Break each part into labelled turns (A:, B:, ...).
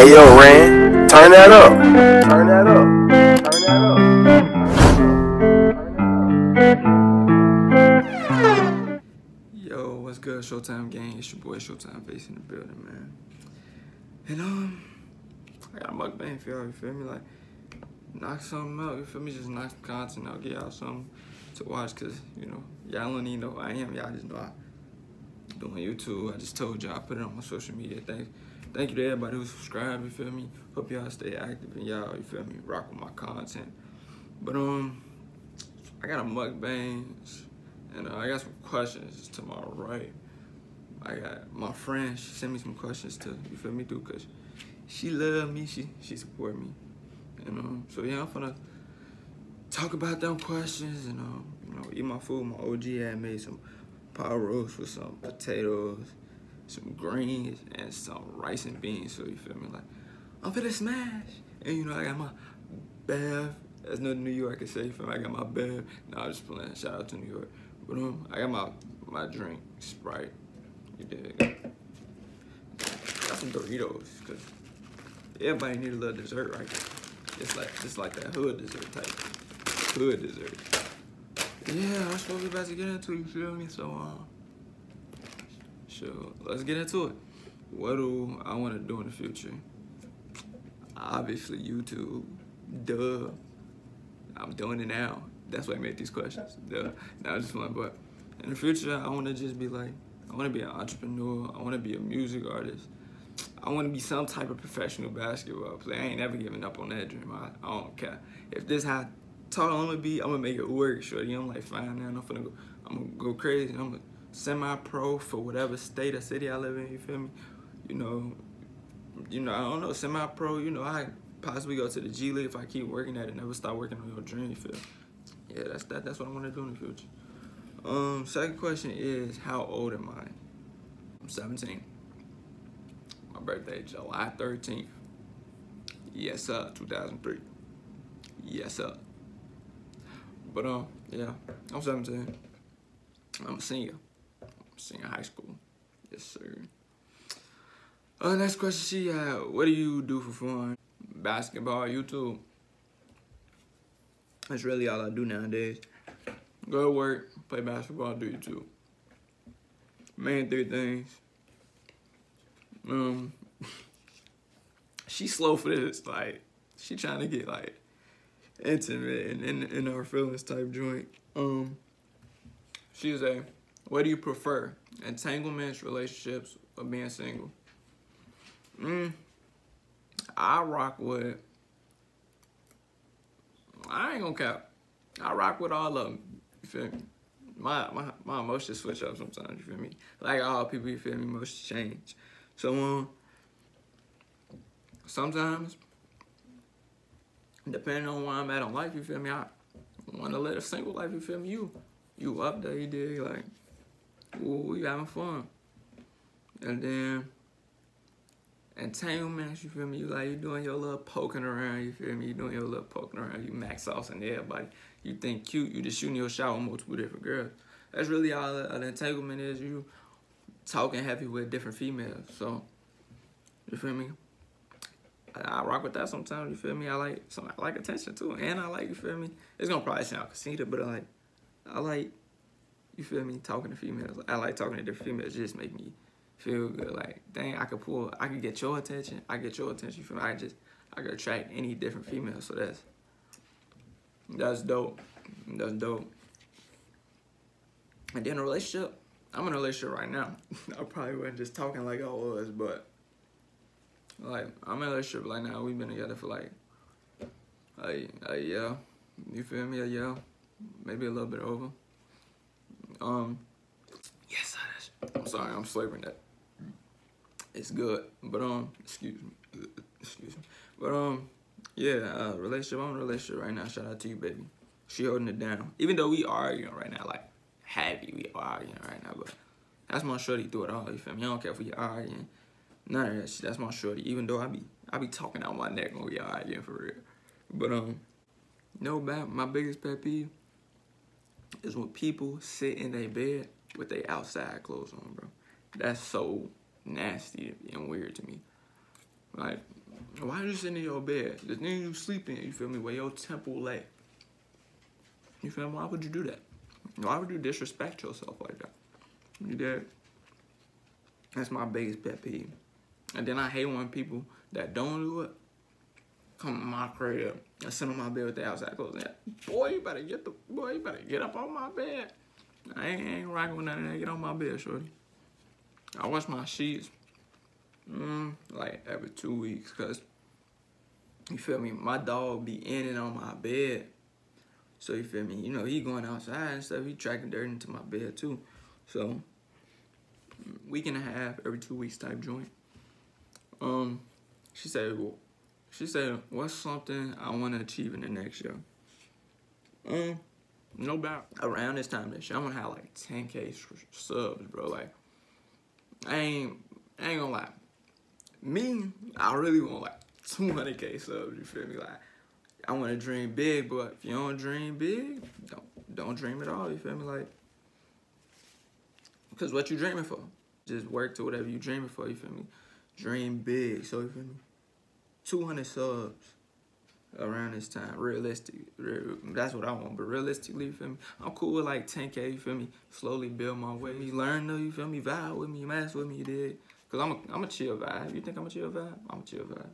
A: Hey yo, Ran, turn that up. Turn that up.
B: Yo, what's good, Showtime gang? It's your boy Showtime Vaise in the building, man. And um, I got a mukbang for y'all. You feel me? Like, knock something out. You feel me? Just knock some content out. Get y'all something to watch, cause you know y'all don't even know who I am. Y'all just know I doing YouTube. I just told y'all I put it on my social media. Thanks thank you to everybody who subscribed, you feel me? Hope y'all stay active and y'all, you feel me, rock with my content. But um, I got a mukbangs and uh, I got some questions to my right? I got my friend, she sent me some questions to, you feel me, too, cause she love me, she she support me. And um, so yeah, I'm gonna talk about them questions and um, you know, eat my food. My OG had made some power roast with some potatoes some greens and some rice and beans. So you feel me? Like I'm finna smash. And you know I got my Bev. There's nothing New York can say. You feel me? I got my Bev. Nah, I'm just playing. Shout out to New York. But um, I got my my drink Sprite. You did. Got some Doritos because everybody need a little dessert, right? It's like just like that hood dessert type. Hood dessert. Yeah, that's what we about to get into. You feel me? So um so let's get into it. What do I want to do in the future? Obviously YouTube. Duh. I'm doing it now. That's why I made these questions. Duh. Now just fun, but in the future I want to just be like, I want to be an entrepreneur. I want to be a music artist. I want to be some type of professional basketball player. I ain't never giving up on that dream. I, I don't care. If this how tall I'm gonna be, I'm gonna make it work, shorty. I'm like, fine now, I'm go, I'm gonna go crazy. I'm gonna semi-pro for whatever state or city I live in, you feel me? You know, you know, I don't know, semi-pro, you know, I possibly go to the G League if I keep working at it, never stop working on your dream, you feel Yeah, that's that that's what I want to do in the future. Um, second question is how old am I? I'm 17. My birthday, July 13th. Yes, sir, 2003. Yes, sir. But um, yeah, I'm 17. I'm a senior senior high school. Yes, sir. Uh, next question she had, what do you do for fun? Basketball, YouTube. That's really all I do nowadays. Go to work, play basketball, do YouTube. Main three things. Um, she slow for this. Like, she trying to get like intimate and in, in our feelings type joint. Um, she's a what do you prefer? Entanglements, relationships, or being single? Mm, I rock with, it. I ain't gonna cap. I rock with all of them. You feel me? My, my, my emotions switch up sometimes, you feel me? Like all people, you feel me? Emotions change. So, um, sometimes, depending on where I'm at in life, you feel me? I want to live a single life, you feel me? You, you up there, you dig? Like, we having fun. And then entanglements, you feel me? You like you doing your little poking around, you feel me? You doing your little poking around, you max saucing everybody. You think cute, you just shooting your shot with multiple different girls. That's really all an entanglement is. You talking heavy with different females. So you feel me? I, I rock with that sometimes, you feel me? I like some I like attention too. And I like, you feel me? It's gonna probably sound conceited, but I like I like you feel me, talking to females. I like talking to different females. Just make me feel good. Like, dang, I could pull, I could get your attention. I get your attention. From I just, I could attract any different female. So that's, that's dope. That's dope. And then a relationship, I'm in a relationship right now. I probably wasn't just talking like I was, but like I'm in a relationship right now. We've been together for like a, a year. You feel me? A year, maybe a little bit over. Um, yes, I'm sorry, I'm flavoring that. It's good, but um, excuse me, excuse me, but um, yeah, uh, relationship. I'm in a relationship right now. Shout out to you, baby. She holding it down. Even though we arguing right now, like heavy, we arguing right now, but that's my shorty through it all. You feel me? I don't care if we arguing. None of that shit. That's my shorty. Even though I be I be talking out my neck when we arguing for real. But um, no bad. My biggest pet peeve is when people sit in their bed with their outside clothes on, bro. That's so nasty and weird to me. Like, why are you sitting in your bed? The thing you sleep in, you feel me, where your temple lay. You feel me? Why would you do that? Why would you disrespect yourself like that? You did. That's my biggest pet peeve. And then I hate when people that don't do it come to my crib and sit on my bed with the outside clothes. Boy, you better get the boy, you better get up on my bed. I ain't, ain't rocking with none of that. Get on my bed, shorty. I wash my sheets mm, like every two weeks, cause you feel me. My dog be in and on my bed, so you feel me. You know he going outside and stuff. He tracking dirt into my bed too, so week and a half every two weeks type joint. Um, she said, well, she said, what's something I want to achieve in the next year? Um, no doubt. Around this time this year, I'm gonna have like 10k subs, bro. Like, I ain't, I ain't gonna lie. Me, I really want like 200k subs. You feel me? Like, I want to dream big, but if you don't dream big, don't don't dream at all. You feel me? Like, cause what you dreaming for? Just work to whatever you dreaming for. You feel me? Dream big. So you feel me? 200 subs around this time. Realistic, that's what I want. But realistically, you feel me? I'm cool with like 10k. You feel me? Slowly build my way. You learn though. You feel me? Vibe with me, mess with me. You did. Cause I'm a, I'm a chill vibe. You think I'm a chill vibe? I'm a chill vibe.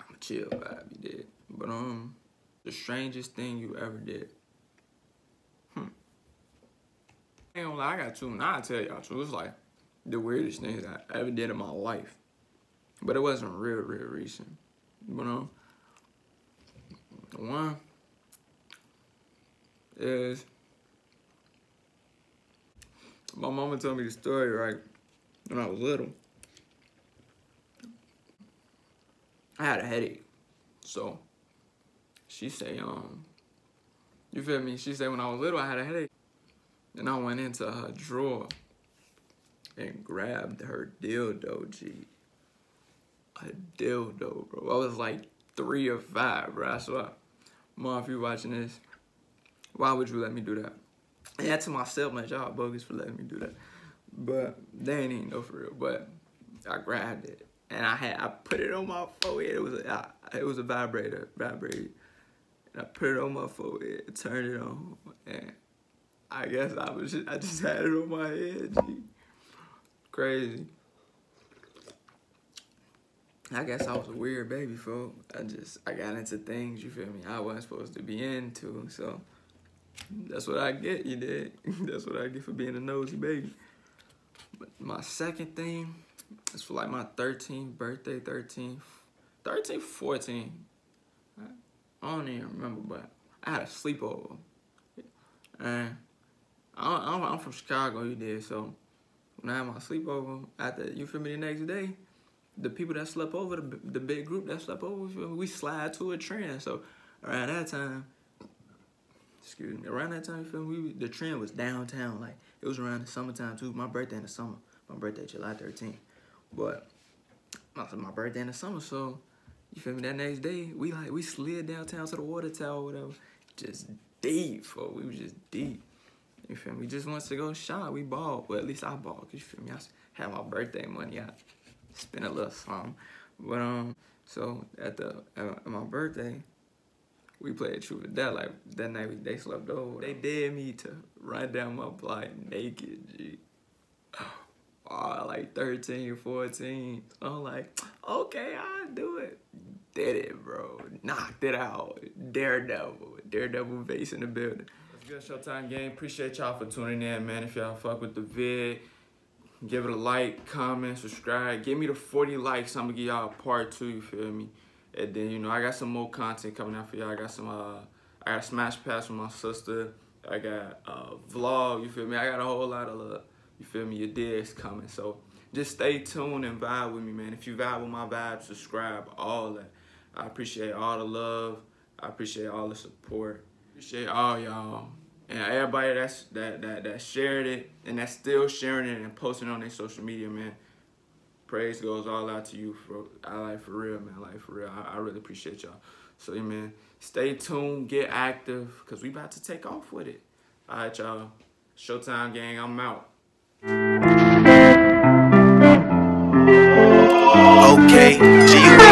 B: I'm a chill vibe. You did. But um, the strangest thing you ever did. Hmm. I ain't gonna lie. I got two. Now I tell y'all two. It's like the weirdest things I ever did in my life. But it wasn't real, real recent. You know? One is my mama told me the story, right? When I was little. I had a headache. So she say, um, you feel me? She said when I was little I had a headache. And I went into her drawer and grabbed her dildo, G a dildo, bro. I was like three or five, bro. I swear. Mom, if you're watching this, why would you let me do that? And that to myself, man, y'all bogus for letting me do that. But they ain't even know for real. But I grabbed it and I had I put it on my forehead. It was a I, it was a vibrator, vibrator. And I put it on my forehead, turned it on, and I guess I was just, I just had it on my head. G. Crazy. I guess I was a weird baby, folk. I just, I got into things, you feel me, I wasn't supposed to be into, so that's what I get, you did. that's what I get for being a nosy baby. But my second thing is for like my 13th birthday, 13th, 13, 14. I don't even remember, but I had a sleepover. And I'm, I'm from Chicago, you did, so when I had my sleepover, after, you feel me, the next day, the people that slept over, the, the big group that slept over, we slide to a trend. So around that time, excuse me, around that time, you feel me, the trend was downtown. Like it was around the summertime too. My birthday in the summer. My birthday July 13th. But my birthday in the summer, so you feel me? That next day, we like we slid downtown to the water tower, whatever. Just deep, for we was just deep. You feel me? Just wants to go shop. We balled. Well, at least I balled. Cause you feel me? I had my birthday money out spend a little something. But um, so at the at my birthday, we played Truth or Dare. Like that night, we, they slept over. They dared me to run down my block naked. G. Oh, like 13 14. So I'm like, okay, I'll do it. Did it, bro. Knocked it out. Daredevil. Daredevil Vaise in the building. It's good Showtime game. Appreciate y'all for tuning in, man. If y'all fuck with the vid, Give it a like, comment, subscribe. Give me the 40 likes. I'm gonna give y'all a part two, you feel me? And then, you know, I got some more content coming out for y'all. I got some, uh, I got Smash Pass with my sister. I got a vlog, you feel me? I got a whole lot of, uh, you feel me, your digs coming. So just stay tuned and vibe with me, man. If you vibe with my vibe, subscribe, all that. I appreciate all the love. I appreciate all the support. Appreciate all y'all and everybody that's that that that shared it and that's still sharing it and posting on their social media, man. Praise goes all out to you for I like for real, man. Like for real, I, I really appreciate y'all. So yeah, man, stay tuned, get active, cause we about to take off with it. All right, y'all. Showtime gang, I'm out.
A: Okay, G